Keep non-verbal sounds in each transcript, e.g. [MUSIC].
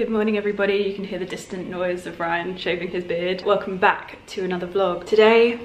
Good morning everybody, you can hear the distant noise of Ryan shaving his beard. Welcome back to another vlog. Today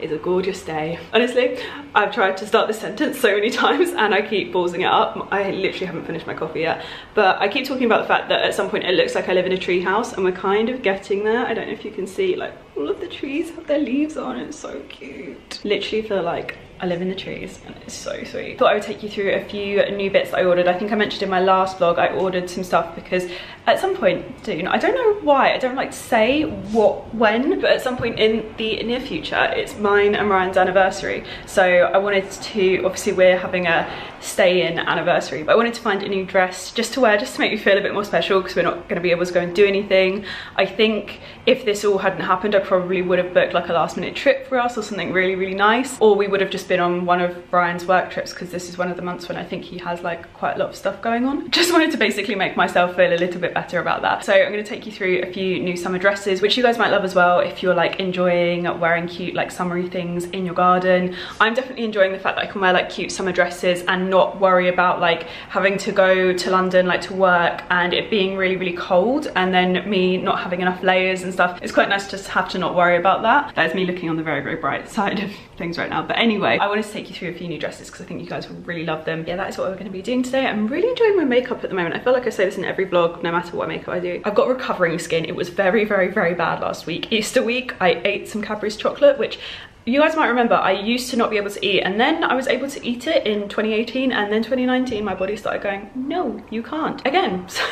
is a gorgeous day. Honestly, I've tried to start this sentence so many [LAUGHS] times and I keep pausing it up. I literally haven't finished my coffee yet. But I keep talking about the fact that at some point it looks like I live in a tree house and we're kind of getting there. I don't know if you can see like all of the trees have their leaves on. It's so cute. Literally feel like I live in the trees and it's so sweet. Thought I would take you through a few new bits I ordered. I think I mentioned in my last vlog I ordered some stuff because at some point soon, I don't know why, I don't like to say what, when, but at some point in the near future, it's mine and Ryan's anniversary. So I wanted to, obviously we're having a stay-in anniversary, but I wanted to find a new dress just to wear, just to make me feel a bit more special because we're not gonna be able to go and do anything. I think if this all hadn't happened, I probably would have booked like a last minute trip for us or something really, really nice. Or we would have just been on one of Ryan's work trips because this is one of the months when I think he has like quite a lot of stuff going on. [LAUGHS] Just wanted to basically make myself feel a little bit better about that. So I'm gonna take you through a few new summer dresses, which you guys might love as well if you're like enjoying wearing cute like summery things in your garden. I'm definitely enjoying the fact that I can wear like cute summer dresses and not worry about like having to go to London like to work and it being really, really cold and then me not having enough layers and stuff. It's quite nice to just have to not worry about that. That is me looking on the very, very bright [LAUGHS] side of things right now. But anyway, I wanted to take you through a few new dresses because I think you guys will really love them. Yeah, that is what we're going to be doing today. I'm really enjoying my makeup at the moment. I feel like I say this in every vlog, no matter what makeup I do. I've got recovering skin. It was very, very, very bad last week. Easter week, I ate some Cadbury's chocolate, which you guys might remember I used to not be able to eat and then I was able to eat it in 2018 and then 2019 my body started going no you can't again [LAUGHS] so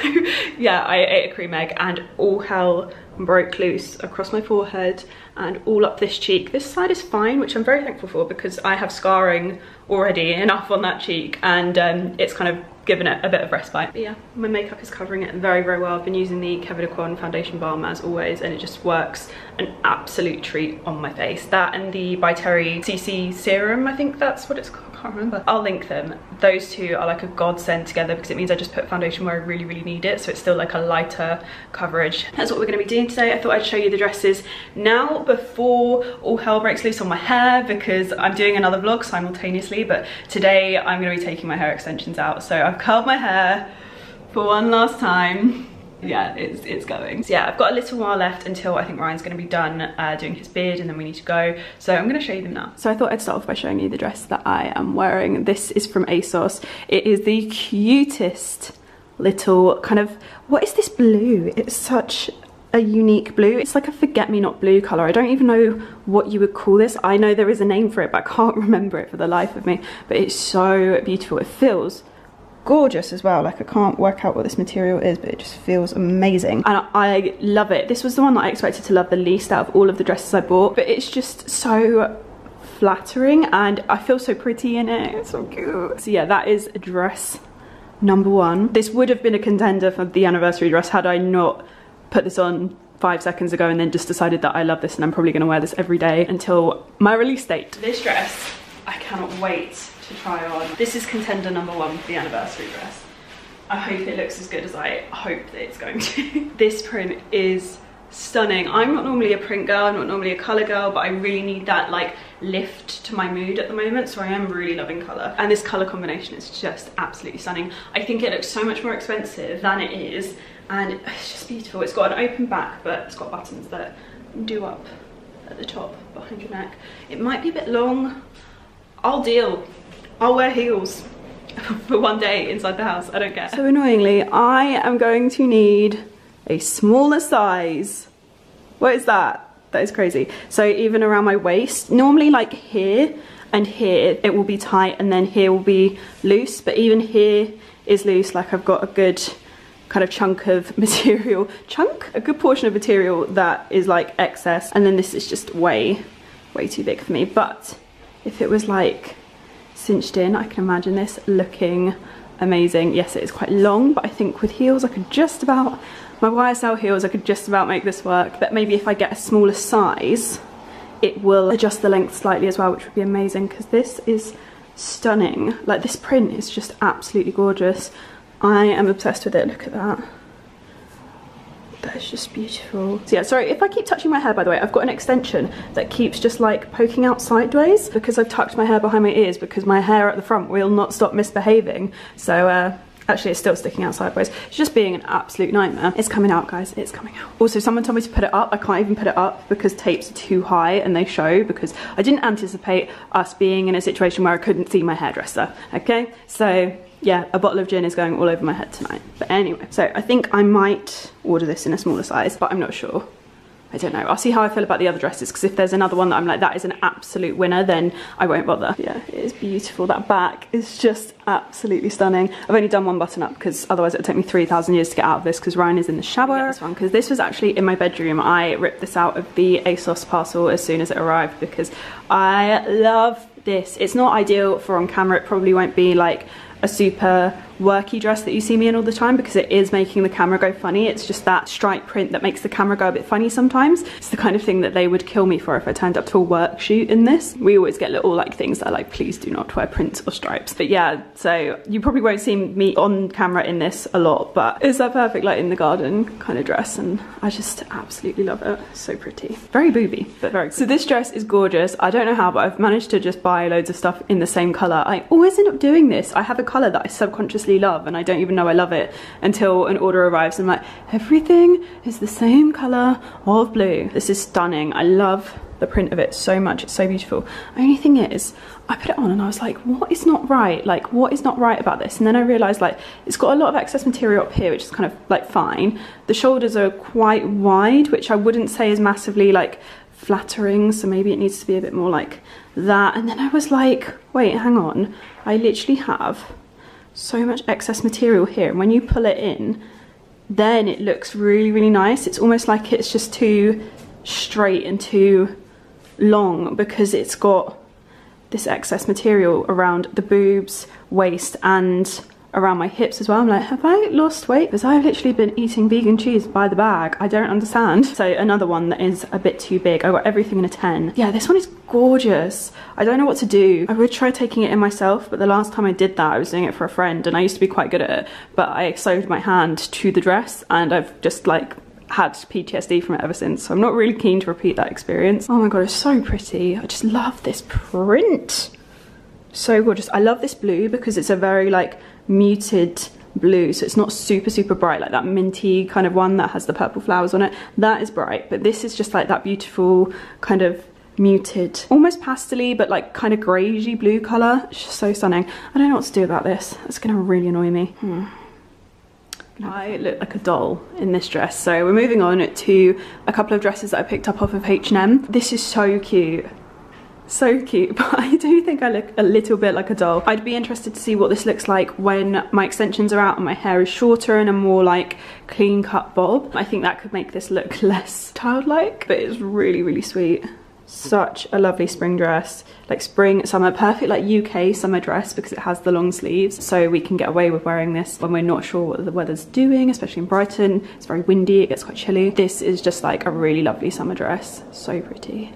yeah I ate a cream egg and all hell broke loose across my forehead and all up this cheek. This side is fine, which I'm very thankful for because I have scarring already enough on that cheek and um, it's kind of given it a bit of respite. But yeah, my makeup is covering it very, very well. I've been using the Kevyn Aucoin foundation balm as always and it just works an absolute treat on my face. That and the By Terry CC serum, I think that's what it's called I can't remember. I'll link them. Those two are like a godsend together because it means I just put foundation where I really, really need it. So it's still like a lighter coverage. That's what we're gonna be doing today. I thought I'd show you the dresses now before all hell breaks loose on my hair because I'm doing another vlog simultaneously. But today I'm gonna be taking my hair extensions out. So I've curled my hair for one last time. Yeah it's it's going. So yeah i've got a little while left until i think ryan's going to be done uh, doing his beard and then we need to go. So i'm going to show you them now. So i thought i'd start off by showing you the dress that i am wearing. This is from asos. It is the cutest little kind of what is this blue? It's such a unique blue it's like a forget-me-not blue color i don't even know what you would call this i know there is a name for it but i can't [LAUGHS] remember it for the life of me but it's so beautiful it feels gorgeous as well. Like I can't work out what this material is, but it just feels amazing. And I love it. This was the one that I expected to love the least out of all of the dresses I bought, but it's just so flattering and I feel so pretty in it. It's so cute. So yeah, that is dress number one. This would have been a contender for the anniversary dress had I not put this on five seconds ago and then just decided that I love this and I'm probably gonna wear this every day until my release date. This dress, I cannot wait to try on. This is contender number one for the anniversary dress. I hope it looks as good as I hope that it's going to. [LAUGHS] this print is stunning. I'm not normally a print girl, I'm not normally a colour girl, but I really need that like lift to my mood at the moment, so I am really loving colour. And this colour combination is just absolutely stunning. I think it looks so much more expensive than it is, and it's just beautiful. It's got an open back, but it's got buttons that do up at the top behind your neck. It might be a bit long. I'll deal. I'll wear heels [LAUGHS] for one day inside the house, I don't care. So annoyingly, I am going to need a smaller size. What is that? That is crazy. So even around my waist, normally like here and here, it will be tight and then here will be loose, but even here is loose, like I've got a good kind of chunk of [LAUGHS] material, chunk? A good portion of material that is like excess, and then this is just way, way too big for me. But if it was like cinched in. I can imagine this looking amazing. Yes, it is quite long, but I think with heels I could just about, my YSL heels, I could just about make this work. But maybe if I get a smaller size, it will adjust the length slightly as well, which would be amazing because this is stunning. Like this print is just absolutely gorgeous. I am obsessed with it, look at that. That is just beautiful. So yeah, sorry if I keep touching my hair by the way, I've got an extension that keeps just like poking out sideways because I've tucked my hair behind my ears because my hair at the front will not stop misbehaving. So uh, Actually, it's still sticking out sideways. It's just being an absolute nightmare. It's coming out, guys. It's coming out. Also, someone told me to put it up. I can't even put it up because tapes are too high and they show because I didn't anticipate us being in a situation where I couldn't see my hairdresser. Okay, so yeah, a bottle of gin is going all over my head tonight. But anyway, so I think I might order this in a smaller size, but I'm not sure. I don't know. I'll see how I feel about the other dresses because if there's another one that I'm like, that is an absolute winner, then I won't bother. Yeah, it is beautiful. That back is just absolutely stunning. I've only done one button up because otherwise it would take me 3,000 years to get out of this because Ryan is in the shower. This one because this was actually in my bedroom. I ripped this out of the ASOS parcel as soon as it arrived because I love this. It's not ideal for on camera. It probably won't be like a super worky dress that you see me in all the time because it is making the camera go funny. It's just that stripe print that makes the camera go a bit funny sometimes. It's the kind of thing that they would kill me for if I turned up to a work shoot in this. We always get little like things that are like, please do not wear prints or stripes. But yeah, so you probably won't see me on camera in this a lot, but it's that perfect like in the garden kind of dress and I just absolutely love it. So pretty. Very booby, but very So this dress is gorgeous. I don't know how, but I've managed to just buy loads of stuff in the same color. I always end up doing this. I have a color that I subconsciously love and I don't even know I love it until an order arrives. I'm like, everything is the same color of blue. This is stunning. I love the print of it so much. It's so beautiful. Only thing is, I put it on and I was like, what is not right? Like, what is not right about this? And then I realized like, it's got a lot of excess material up here, which is kind of like fine. The shoulders are quite wide, which I wouldn't say is massively like flattering. So maybe it needs to be a bit more like that. And then I was like, wait, hang on. I literally have so much excess material here and when you pull it in then it looks really really nice. It's almost like it's just too straight and too long because it's got this excess material around the boobs waist and around my hips as well. I'm like, have I lost weight? Because I've literally been eating vegan cheese by the bag. I don't understand. So another one that is a bit too big. I got everything in a 10. Yeah, this one is gorgeous. I don't know what to do. I would try taking it in myself, but the last time I did that, I was doing it for a friend and I used to be quite good at it, but I sewed my hand to the dress and I've just like had PTSD from it ever since. So I'm not really keen to repeat that experience. Oh my God, it's so pretty. I just love this print. So gorgeous. I love this blue because it's a very like muted blue so it's not super super bright like that minty kind of one that has the purple flowers on it. That is bright but this is just like that beautiful kind of muted almost pastely but like kind of greyish blue color. It's just so stunning. I don't know what to do about this. It's gonna really annoy me. Hmm. I look like a doll in this dress. So we're moving on to a couple of dresses that I picked up off of H&M. This is so cute so cute [LAUGHS] but I do think I look a little bit like a doll. I'd be interested to see what this looks like when my extensions are out and my hair is shorter and a more like clean cut bob. I think that could make this look [LAUGHS] less childlike but it's really really sweet. Such a lovely spring dress, like spring, summer, perfect like UK summer dress because it has the long sleeves so we can get away with wearing this when we're not sure what the weather's doing, especially in Brighton. It's very windy, it gets quite chilly. This is just like a really lovely summer dress, so pretty.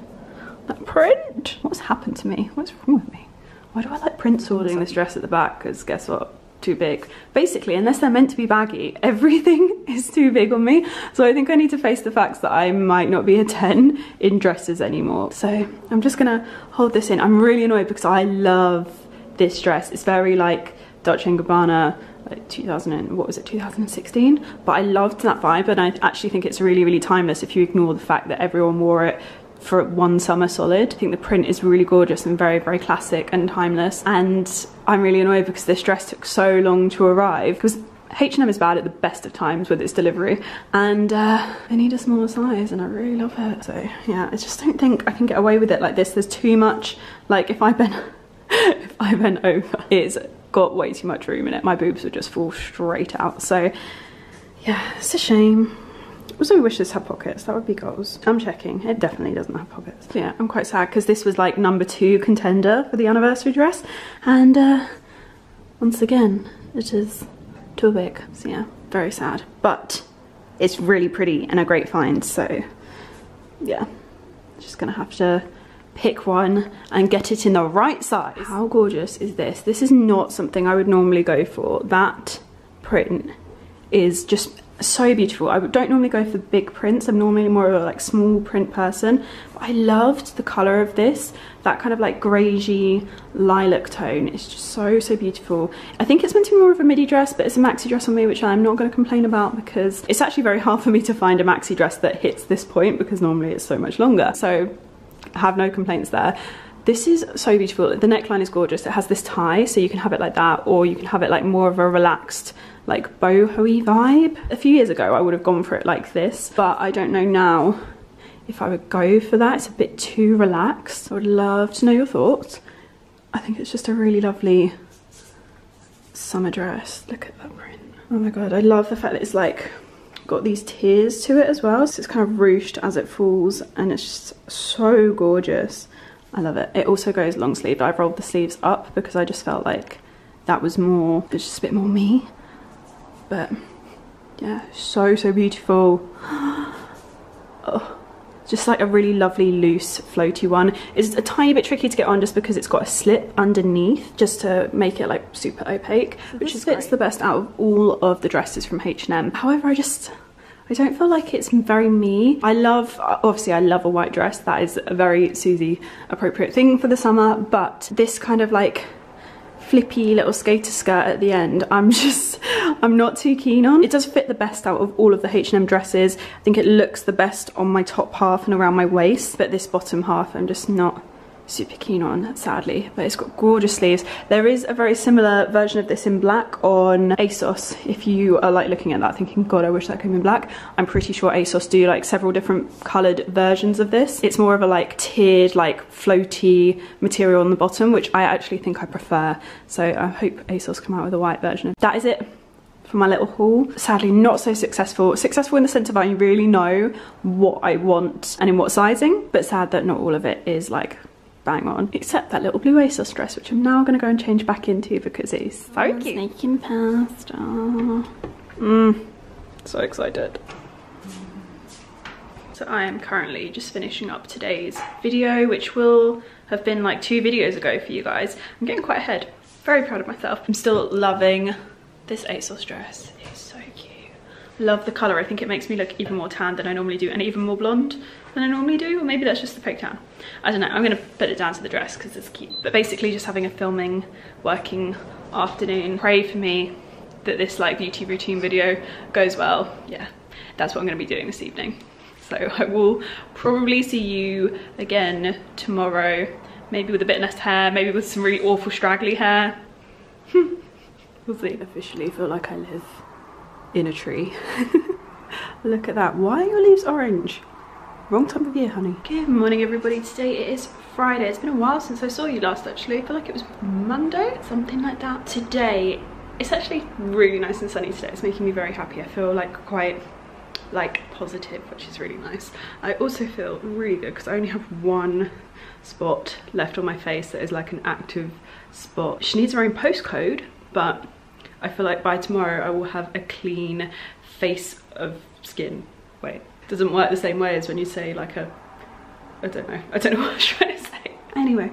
That print! What's happened to me? What's wrong with me? Why do I like print sorting this dress at the back? Because guess what? Too big. Basically, unless they're meant to be baggy, [LAUGHS] everything is too big on me. So I think I need to face the facts that I might not be a 10 in dresses anymore. So I'm just gonna hold this in. I'm really annoyed because I love this dress. It's very like Dolce & Gabbana, like 2000 and what was it 2016 but I loved that vibe and I actually think it's really really timeless if you ignore the fact that everyone wore it for one summer solid. I think the print is really gorgeous and very, very classic and timeless. And I'm really annoyed because this dress took so long to arrive because H&M is bad at the best of times with its delivery and uh, I need a smaller size and I really love it. So yeah, I just don't think I can get away with it like this. There's too much, like if I bent, [LAUGHS] if I bent over, it's got way too much room in it. My boobs would just fall straight out. So yeah, it's a shame. Also, I wish this had pockets. That would be goals. I'm checking. It definitely doesn't have pockets. Yeah, I'm quite sad because this was like number two contender for the anniversary dress. And uh, once again, it is too big. So yeah, very sad. But it's really pretty and a great find. So yeah, just gonna have to pick one and get it in the right size. How gorgeous is this? This is not something I would normally go for. That print is just so beautiful. I don't normally go for big prints. I'm normally more of a like small print person. But I loved the colour of this. That kind of like greigey lilac tone. It's just so, so beautiful. I think it's meant to be more of a midi dress, but it's a maxi dress on me, which I'm not going to complain about because it's actually very hard for me to find a maxi dress that hits this point because normally it's so much longer. So I have no complaints there. This is so beautiful. The neckline is gorgeous. It has this tie, so you can have it like that, or you can have it like more of a relaxed, like boho vibe. A few years ago, I would have gone for it like this, but I don't know now if I would go for that. It's a bit too relaxed. I would love to know your thoughts. I think it's just a really lovely summer dress. Look at that print. Oh my god, I love the fact that it's like got these tiers to it as well. So it's kind of ruched as it falls and it's just so gorgeous. I love it. It also goes long sleeve. I've rolled the sleeves up because I just felt like that was more, it's just a bit more me. But yeah, so, so beautiful. [GASPS] oh, just like a really lovely loose floaty one. It's a tiny bit tricky to get on just because it's got a slip underneath just to make it like super opaque, which is fits the best out of all of the dresses from H&M. However, I just, I don't feel like it's very me. I love, obviously I love a white dress. That is a very Susie appropriate thing for the summer, but this kind of like flippy little skater skirt at the end I'm [LAUGHS] just I'm not too keen on. It does fit the best out of all of the H&M dresses. I think it looks the best on my top half and around my waist but this bottom half I'm just not super keen on, sadly. But it's got gorgeous sleeves. There is a very similar version of this in black on ASOS. If you are like looking at that thinking, God, I wish that came in black. I'm pretty sure ASOS do like several different coloured versions of this. It's more of a like tiered, like floaty material on the bottom, which I actually think I prefer. So I hope ASOS come out with a white version. That is it for my little haul. Sadly, not so successful. Successful in the sense of I really know what I want and in what sizing, but sad that not all of it is like bang on. Except that little blue ASOS dress, which I'm now going to go and change back into because it is so cute. Sneaking past. Oh. Mm, so excited. So I am currently just finishing up today's video, which will have been like two videos ago for you guys. I'm getting quite ahead. Very proud of myself. I'm still loving this ASOS dress. Love the colour. I think it makes me look even more tan than I normally do and even more blonde than I normally do, or maybe that's just the tan. I don't know, I'm gonna put it down to the dress because it's cute. But basically just having a filming, working afternoon. Pray for me that this like beauty routine video goes well. Yeah, that's what I'm gonna be doing this evening. So I will probably see you again tomorrow, maybe with a bit less hair, maybe with some really awful straggly hair. [LAUGHS] we'll see. Officially feel like I live in a tree. [LAUGHS] Look at that. Why are your leaves orange? Wrong time of year, honey. Good morning, everybody. Today it is Friday. It's been a while since I saw you last, actually. I feel like it was Monday, something like that. Today, it's actually really nice and sunny today. It's making me very happy. I feel like quite like positive, which is really nice. I also feel really good because I only have one spot left on my face that is like an active spot. She needs her own postcode, but I feel like by tomorrow I will have a clean face of skin. Wait, doesn't work the same way as when you say like a, I don't know, I don't know [LAUGHS] what I'm trying to say. Anyway,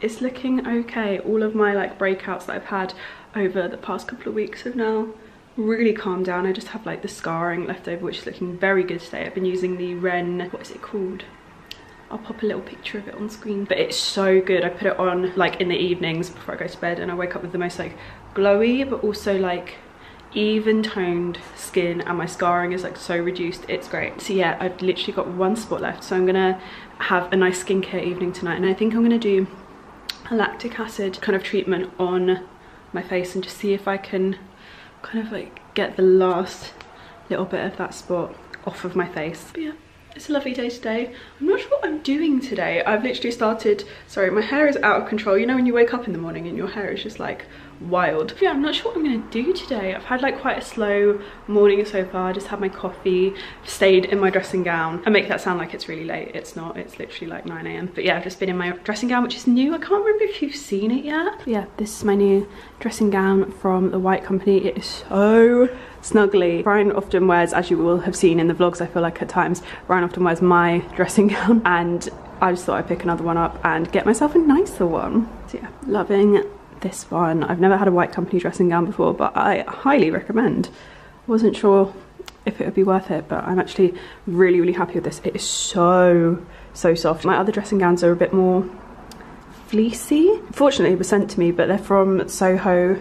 it's looking okay. All of my like breakouts that I've had over the past couple of weeks have now really calmed down. I just have like the scarring left over, which is looking very good today. I've been using the Ren, what is it called? I'll pop a little picture of it on screen. But it's so good. I put it on like in the evenings before I go to bed and I wake up with the most like glowy, but also like even toned skin and my scarring is like so reduced it's great so yeah i've literally got one spot left so i'm gonna have a nice skincare evening tonight and i think i'm gonna do a lactic acid kind of treatment on my face and just see if i can kind of like get the last little bit of that spot off of my face but yeah it's a lovely day today. I'm not sure what I'm doing today. I've literally started, sorry, my hair is out of control. You know when you wake up in the morning and your hair is just like wild. Yeah, I'm not sure what I'm gonna do today. I've had like quite a slow morning so far. I just had my coffee, stayed in my dressing gown. I make that sound like it's really late. It's not, it's literally like 9 a.m. But yeah, I've just been in my dressing gown, which is new. I can't remember if you've seen it yet. Yeah, this is my new dressing gown from the White Company. It is so snuggly. Ryan often wears, as you will have seen in the vlogs, I feel like at times, Ryan often wears my [LAUGHS] dressing gown and I just thought I'd pick another one up and get myself a nicer one. So yeah, loving this one. I've never had a white company dressing gown before, but I highly recommend. Wasn't sure if it would be worth it, but I'm actually really, really happy with this. It is so, so soft. My other dressing gowns are a bit more fleecy. Fortunately, was sent to me, but they're from Soho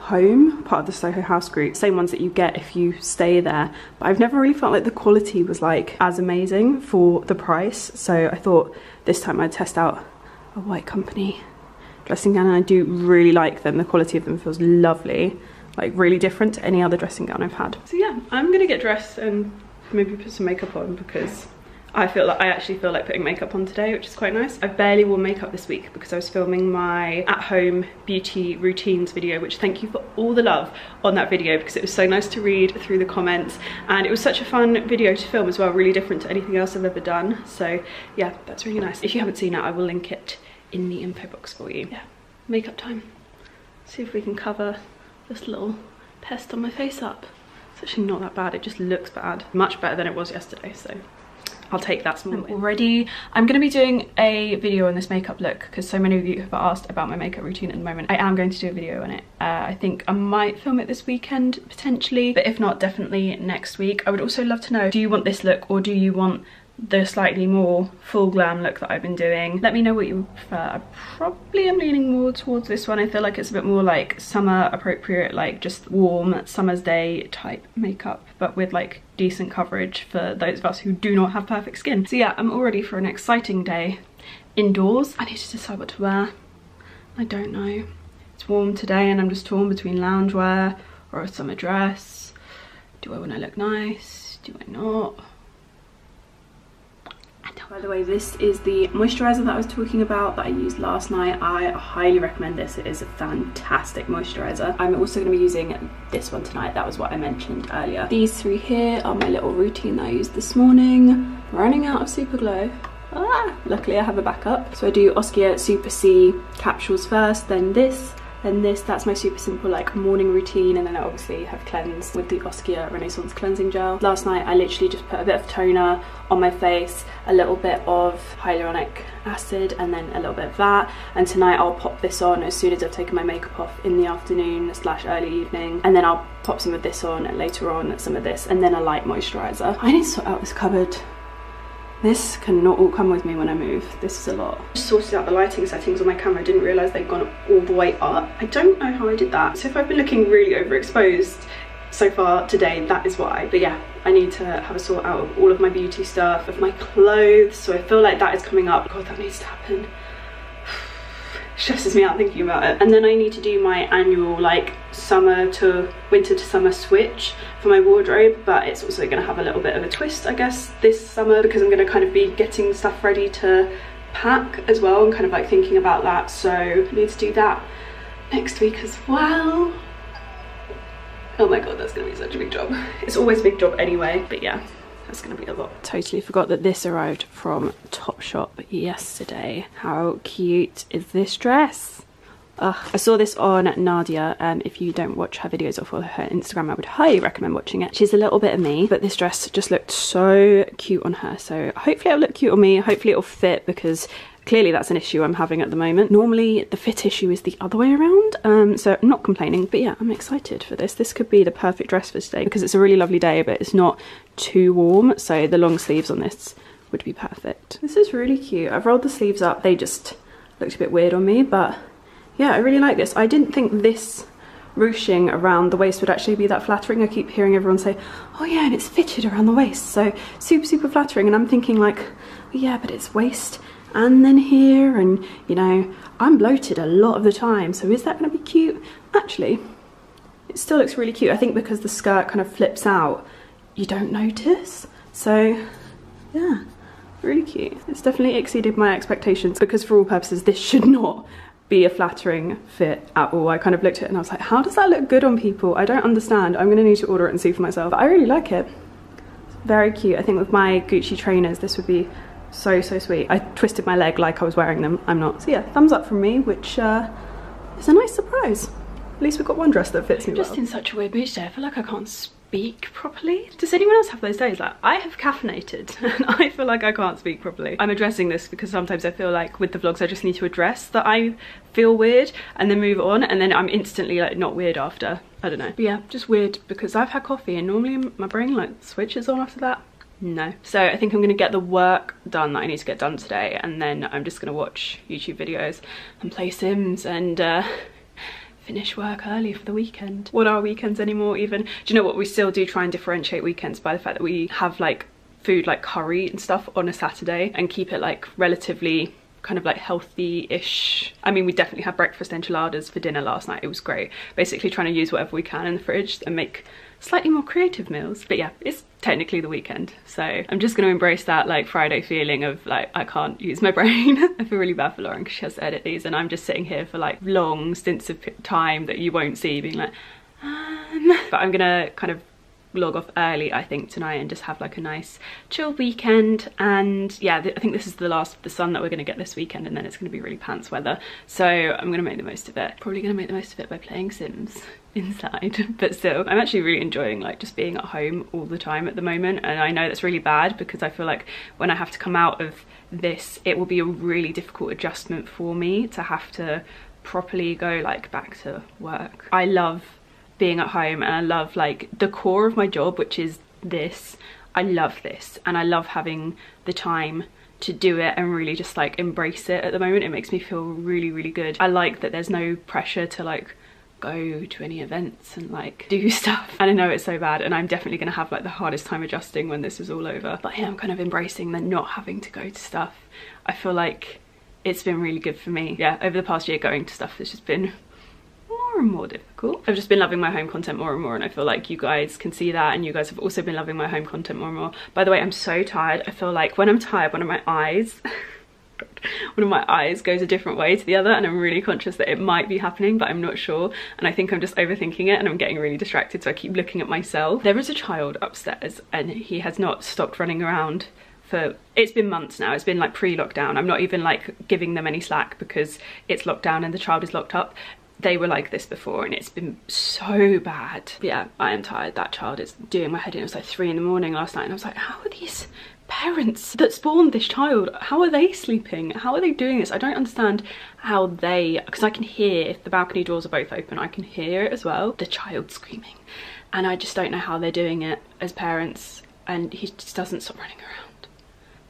Home, part of the Soho House group. Same ones that you get if you stay there. But I've never really felt like the quality was like as amazing for the price. So I thought this time I'd test out a white company dressing gown and I do really like them. The quality of them feels lovely like really different to any other dressing gown I've had. So yeah, I'm gonna get dressed and maybe put some makeup on because I feel like I actually feel like putting makeup on today, which is quite nice. I barely wore makeup this week because I was filming my at-home beauty routines video, which thank you for all the love on that video because it was so nice to read through the comments and it was such a fun video to film as well, really different to anything else I've ever done. So yeah, that's really nice. If you haven't seen it, I will link it in the info box for you. Yeah, makeup time. See if we can cover this little pest on my face up. It's actually not that bad, it just looks bad. Much better than it was yesterday, so I'll take that small I'm already I'm going to be doing a video on this makeup look because so many of you have asked about my makeup routine at the moment I am going to do a video on it uh, I think I might film it this weekend potentially but if not definitely next week I would also love to know do you want this look or do you want the slightly more full glam look that I've been doing. Let me know what you prefer. I probably am leaning more towards this one. I feel like it's a bit more like summer appropriate, like just warm summer's day type makeup, but with like decent coverage for those of us who do not have perfect skin. So yeah, I'm all ready for an exciting day indoors. I need to decide what to wear. I don't know. It's warm today and I'm just torn between loungewear or a summer dress. Do I want to look nice? Do I not? By the way, this is the moisturiser that I was talking about that I used last night. I highly recommend this. It is a fantastic moisturiser. I'm also going to be using this one tonight. That was what I mentioned earlier. These three here are my little routine that I used this morning. Running out of Super Glow. Ah, luckily I have a backup. So I do Oskia Super C capsules first, then this, then this, that's my super simple like morning routine and then I obviously have cleansed with the Oskia Renaissance cleansing gel. Last night I literally just put a bit of toner on my face, a little bit of hyaluronic acid and then a little bit of that and tonight I'll pop this on as soon as I've taken my makeup off in the afternoon slash early evening and then I'll pop some of this on later on, some of this and then a light moisturiser. I need to sort out this cupboard this cannot all come with me when I move. This is a lot. Just sorted out the lighting settings on my camera. I didn't realise they'd gone all the way up. I don't know how I did that. So if I've been looking really overexposed so far today, that is why. But yeah, I need to have a sort out of all of my beauty stuff, of my clothes. So I feel like that is coming up. God, that needs to happen stresses me out thinking about it. And then I need to do my annual like summer to winter to summer switch for my wardrobe, but it's also gonna have a little bit of a twist, I guess, this summer because I'm gonna kind of be getting stuff ready to pack as well and kind of like thinking about that. So I need to do that next week as well. Oh my god, that's gonna be such a big job. It's always a big job anyway, but yeah. That's gonna be a lot. Totally forgot that this arrived from Topshop yesterday. How cute is this dress? Ugh. I saw this on Nadia. Um, if you don't watch her videos or follow her Instagram, I would highly recommend watching it. She's a little bit of me, but this dress just looked so cute on her. So hopefully it'll look cute on me. Hopefully it'll fit because clearly that's an issue I'm having at the moment. Normally the fit issue is the other way around, um, so I'm not complaining, but yeah, I'm excited for this. This could be the perfect dress for today because it's a really lovely day, but it's not too warm, so the long sleeves on this would be perfect. This is really cute. I've rolled the sleeves up. They just looked a bit weird on me, but yeah, I really like this. I didn't think this ruching around the waist would actually be that flattering. I keep hearing everyone say, oh yeah, and it's fitted around the waist. So super, super flattering. And I'm thinking like, yeah, but it's waist and then here and you know I'm bloated a lot of the time so is that going to be cute? Actually it still looks really cute I think because the skirt kind of flips out. You don't notice? So yeah really cute. It's definitely exceeded my expectations because for all purposes this should not be a flattering fit at all. I kind of looked at it and I was like how does that look good on people? I don't understand. I'm gonna need to order it and see for myself. But I really like it. It's very cute. I think with my Gucci trainers this would be so, so sweet. I twisted my leg like I was wearing them. I'm not. So yeah, thumbs up from me, which uh, is a nice surprise. At least we've got one dress that fits me Just well. in such a weird mood today. I feel like I can't speak properly. Does anyone else have those days? Like I have caffeinated [LAUGHS] and I feel like I can't speak properly. I'm addressing this because sometimes I feel like with the vlogs I just need to address that I feel weird and then move on and then I'm instantly like not weird after. I don't know. But yeah, just weird because I've had coffee and normally my brain like switches on after that no. So I think I'm gonna get the work done that I need to get done today and then I'm just gonna watch YouTube videos and play Sims and uh, [LAUGHS] finish work early for the weekend. What are weekends anymore even? Do you know what, we still do try and differentiate weekends by the fact that we have like food like curry and stuff on a Saturday and keep it like relatively kind of like healthy-ish. I mean, we definitely had breakfast enchiladas for dinner last night. It was great. Basically trying to use whatever we can in the fridge and make slightly more creative meals. But yeah, it's technically the weekend. So I'm just gonna embrace that like Friday feeling of like, I can't use my [LAUGHS] brain. I feel really bad for Lauren because she has to edit these and I'm just sitting here for like long stints of time that you won't see being like, um. But I'm gonna kind of log off early I think tonight and just have like a nice chill weekend. And yeah I think this is the last of the sun that we're gonna get this weekend and then it's gonna be really pants weather. So I'm gonna make the most of it. Probably gonna make the most of it by playing Sims [LAUGHS] inside. [LAUGHS] But still I'm actually really enjoying like just being at home all the time at the moment. And I know that's really bad because I feel like when I have to come out of this it will be a really difficult adjustment for me to have to properly go like back to work. I love being at home and I love like the core of my job which is this. I love this and I love having the time to do it and really just like embrace it. At the moment it makes me feel really really good. I like that there's no pressure to like go to any events and like do [LAUGHS] stuff. And I know it's so bad and I'm definitely gonna have like the hardest time adjusting when this is all over. But I am kind of embracing the not having to go to stuff. I feel like it's been really good for me. Yeah over the past year going to stuff has just been more and more difficult. I've just been loving my home content more and more and I feel like you guys can see that and you guys have also been loving my home content more and more. By the way, I'm so tired. I feel like when I'm tired, one of my eyes [LAUGHS] one of my eyes goes a different way to the other and I'm really conscious that it might be happening but I'm not sure and I think I'm just overthinking it and I'm getting really distracted so I keep looking at myself. There is a child upstairs and he has not stopped running around for it's been months now it's been like pre-lockdown i'm not even like giving them any slack because it's locked down and the child is locked up they were like this before and it's been so bad. Yeah i am tired. That child is doing my head in. It was like three in the morning last night and i was like how are these parents that spawned this child how are they sleeping? How are they doing this? I don't understand how they because i can hear if the balcony doors are both open i can hear it as well the child screaming. And i just don't know how they're doing it as parents and he just doesn't stop running around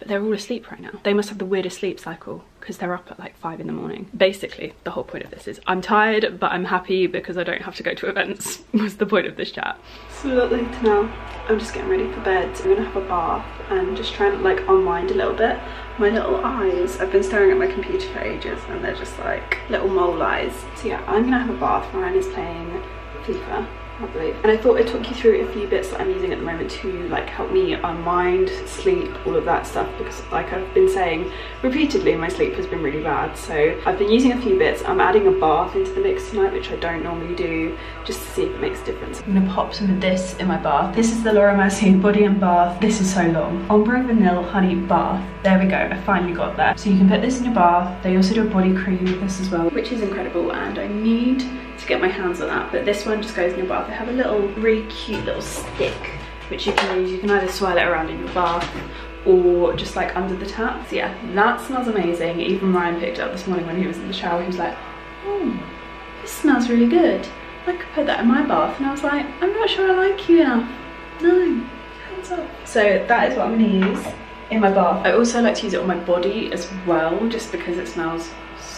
but they're all asleep right now they must have the weirdest sleep cycle because they're up at like five in the morning. Basically, the whole point of this is I'm tired, but I'm happy because I don't have to go to events [LAUGHS] was the point of this chat. It's a little later now. I'm just getting ready for bed. I'm gonna have a bath and just try to like unwind a little bit. My little eyes, I've been staring at my computer for ages and they're just like little mole eyes. So yeah, I'm gonna have a bath. Ryan is playing FIFA And I thought I'd talk you through a few bits that I'm using at the moment to like help me unwind, sleep, all of that stuff because like I've been saying repeatedly my sleep has been really bad. So I've been using a few bits. I'm adding a bath into the mix tonight which I don't normally do just to see if it makes a difference. I'm gonna pop some of this in my bath. This is the Laura Mercier Body and Bath. This is so long. Ombre Vanilla Honey Bath. There we go, I finally got there. So you can put this in your bath. They also do a body cream with this as well, which is incredible and I need to get my hands on that. But this one just goes in your bath. They have a little, really cute little stick which you can use. You can either swirl it around in your bath or just like under the taps. Yeah, that smells amazing. Even Ryan picked up this morning when he was in the shower. He was like, oh, this smells really good. I could put that in my bath. And I was like, I'm not sure I like you enough. No, hands up. So that is what I'm gonna use in my bath. I also like to use it on my body as well, just because it smells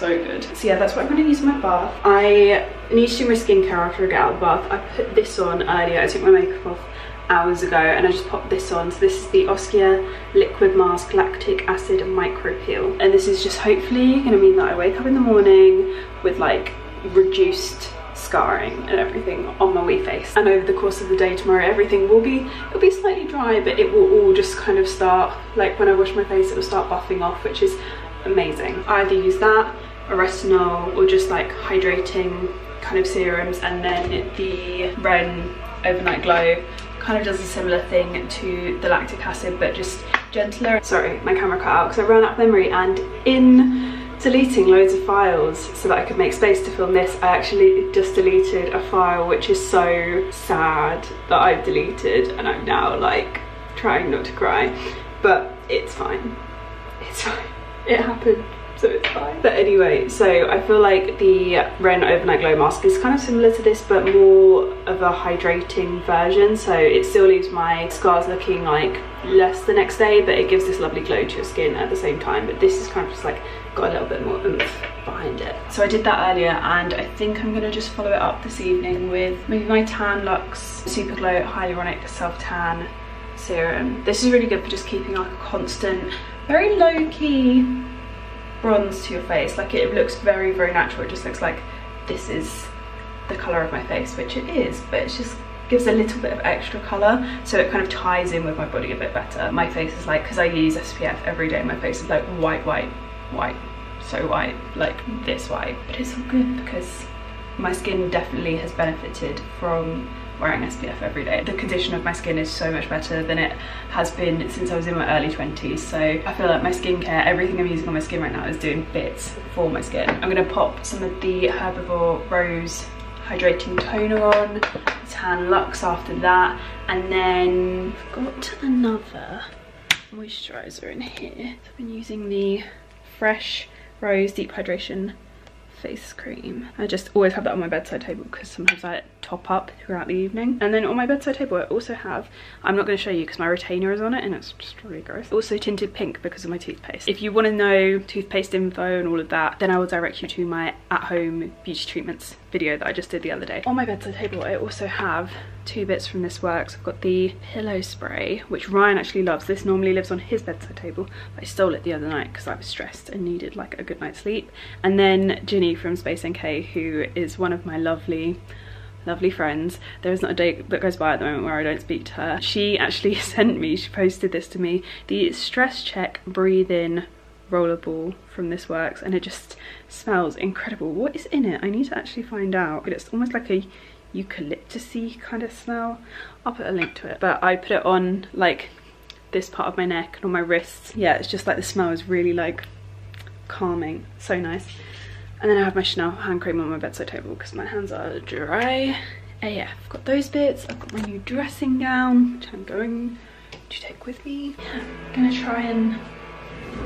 so good. So yeah, that's what I'm gonna use in my bath. I need to do my skincare after I get out of the bath. I put this on earlier, I took my makeup off hours ago and I just popped this on. So this is the Oskia Liquid Mask Lactic Acid Micro Peel. And this is just hopefully gonna mean that I wake up in the morning with like reduced scarring and everything on my wee face and over the course of the day tomorrow everything will be it'll be slightly dry but it will all just kind of start like when I wash my face it will start buffing off which is amazing I either use that a retinol or just like hydrating kind of serums and then the Ren Overnight Glow kind of does a similar thing to the lactic acid but just gentler. Sorry, my camera cut out because I ran out of memory and in deleting loads of files so that I could make space to film this, I actually just deleted a file which is so sad that I've deleted and I'm now like trying not to cry, but it's fine. It's fine. It happened so it's fine. But anyway, so I feel like the Ren Overnight Glow Mask is kind of similar to this, but more of a hydrating version. So it still leaves my scars looking like less the next day, but it gives this lovely glow to your skin at the same time. But this is kind of just like got a little bit more oomph behind it. So I did that earlier and I think I'm gonna just follow it up this evening with maybe my Tan Luxe Super Glow Hyaluronic Self Tan Serum. This is really good for just keeping like a constant, very low key bronze to your face. Like it looks very, very natural. It just looks like this is the colour of my face, which it is, but it just gives a little bit of extra colour so it kind of ties in with my body a bit better. My face is like, because I use SPF every day, my face is like white, white, white, so white, like this white. But it's all good because my skin definitely has benefited from wearing SPF every day. The condition of my skin is so much better than it has been since I was in my early 20s. So I feel like my skincare, everything I'm using on my skin right now is doing bits for my skin. I'm gonna pop some of the Herbivore Rose hydrating toner on, Tan Luxe after that, and then I've got another moisturizer in here. So I've been using the Fresh Rose Deep Hydration face cream. I just always have that on my bedside table because sometimes I top up throughout the evening. And then on my bedside table I also have, I'm not going to show you because my retainer is on it and it's just really gross. Also tinted pink because of my toothpaste. If you want to know toothpaste info and all of that, then I will direct you to my at-home beauty treatments video that I just did the other day. On my bedside table I also have two bits from this works. I've got the pillow spray, which Ryan actually loves. This normally lives on his bedside table, but I stole it the other night because I was stressed and needed like a good night's sleep. And then Ginny from Space NK, who is one of my lovely lovely friends. There is not a day that goes by at the moment where I don't speak to her. She actually [LAUGHS] sent me, she posted this to me, the Stress Check Breathe In rollerball from this works and it just smells incredible. What is in it? I need to actually find out. It's almost like a eucalyptusy kind of smell. I'll put a link to it. But I put it on like this part of my neck and on my wrists. Yeah, it's just like the smell is really like calming. So nice. And then I have my Chanel hand cream on my bedside table because my hands are dry AF. Yeah, I've got those bits. I've got my new dressing gown, which I'm going to take with me. I'm gonna try and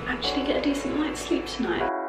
actually get a decent night's sleep tonight.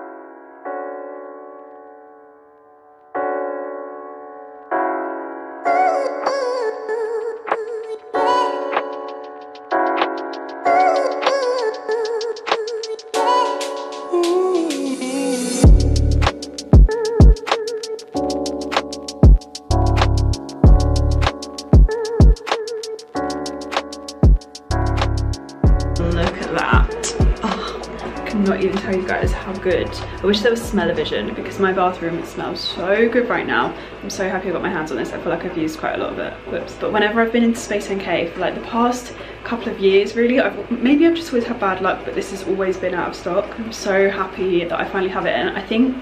Good. I wish there was smell-o-vision because my bathroom smells so good right now. I'm so happy I got my hands on this. I feel like I've used quite a lot of it. Whoops. But whenever I've been into Space NK for like the past couple of years really, I've, maybe I've just always had bad luck, but this has always been out of stock. I'm so happy that I finally have it. And I think,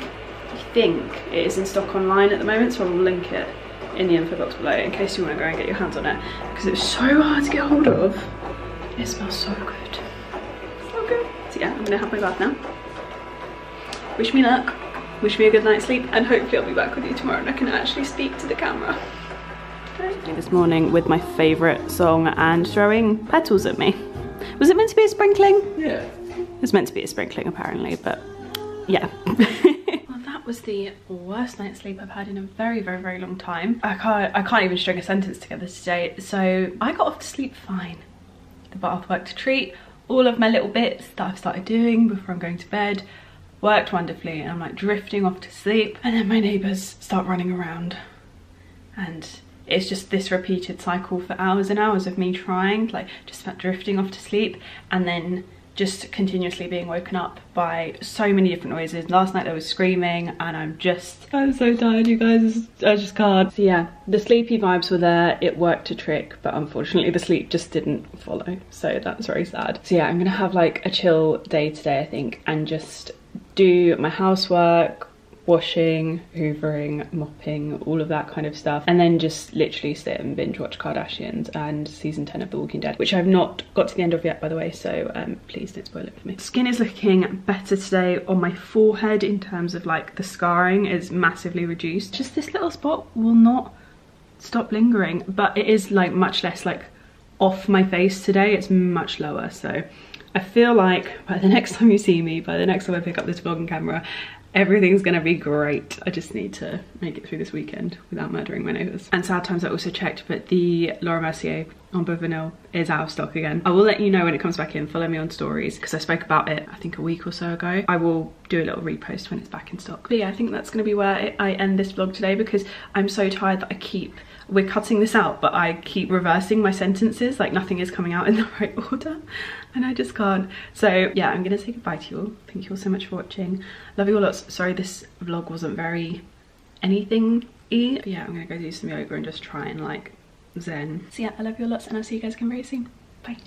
I think it is in stock online at the moment, so I'll link it in the info box below in case you want to go and get your hands on it because it's so hard to get hold of. It smells so good. I'm gonna have my bath now wish me luck, wish me a good night's sleep, and hopefully I'll be back with you tomorrow and I can actually speak to the camera. This morning with my favourite song and throwing petals at me. Was it meant to be a sprinkling? Yeah. It was meant to be a sprinkling apparently, but yeah. [LAUGHS] well, that was the worst night's sleep I've had in a very, very, very long time. I can't, I can't even string a sentence together today. So I got off to sleep fine. The bath worked a treat. All of my little bits that I've started doing before I'm going to bed worked wonderfully and I'm like drifting off to sleep and then my neighbours start running around. And it's just this repeated cycle for hours and hours of me trying like just drifting off to sleep and then just continuously being woken up by so many different noises. Last night there was screaming and I'm just, I'm so tired you guys, I just can't. So yeah, the sleepy vibes were there, it worked a trick, but unfortunately the sleep just didn't follow. So that's very sad. So yeah, I'm gonna have like a chill day today I think and just do my housework, washing, hoovering, mopping, all of that kind of stuff. And then just literally sit and binge watch Kardashians and season 10 of The Walking Dead, which I've not got to the end of yet, by the way, so um, please don't spoil it for me. Skin is looking better today on my forehead in terms of like the scarring is massively reduced. Just this little spot will not stop lingering, but it is like much less like off my face today. It's much lower, so I feel like by the [LAUGHS] next time you see me, by the next time I pick up this vlogging camera, everything's gonna be great. I just need to make it through this weekend without murdering my neighbours. And sad times I also checked, but the Laura Mercier Ombre Vanille is out of stock again. I will let you know when it comes back in. Follow me on stories because I spoke about it, I think a week or so ago. I will do a little repost when it's back in stock. But yeah, I think that's gonna be where I end this vlog today because I'm so tired that I keep we're cutting this out but I keep reversing my sentences like nothing is coming out in [LAUGHS] the right order. And I just can't. So yeah I'm gonna say goodbye to you all. Thank you all so much for watching. Love you all lots. Sorry this vlog wasn't very anything y yeah I'm gonna go do some yoga and just try and like zen. So yeah I love you all lots and I'll see you guys again very soon. Bye